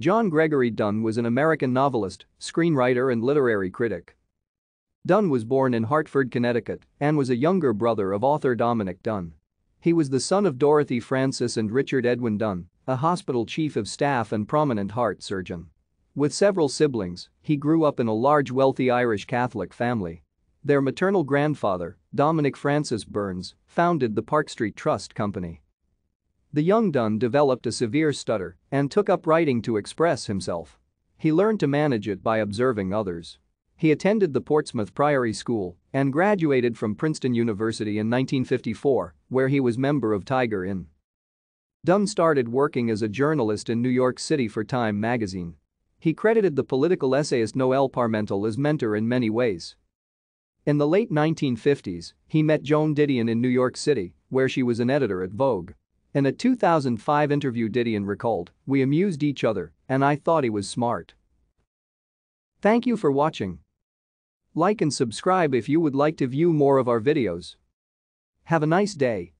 John Gregory Dunne was an American novelist, screenwriter and literary critic. Dunne was born in Hartford, Connecticut and was a younger brother of author Dominick Dunne. He was the son of Dorothy Frances and Richard Edwin Dunne, a hospital chief of staff and prominent heart surgeon. With several siblings, he grew up in a large wealthy Irish Catholic family. Their maternal grandfather, Dominick Francis Burns, founded the Park Street Trust Company. The young Dunne developed a severe stutter and took up writing to express himself. He learned to manage it by observing others. He attended the Portsmouth Priory School and graduated from Princeton University in 1954, where he was member of Tiger Inn. Dunne started working as a journalist in New York City for Time magazine. He credited the political essayist Noel Parmentel as mentor in many ways. In the late 1950s, he met Joan Didion in New York City, where she was an editor at Vogue. In a 2005 interview Didion recalled, we amused each other and I thought he was smart. Thank you for watching. Like and subscribe if you would like to view more of our videos. Have a nice day.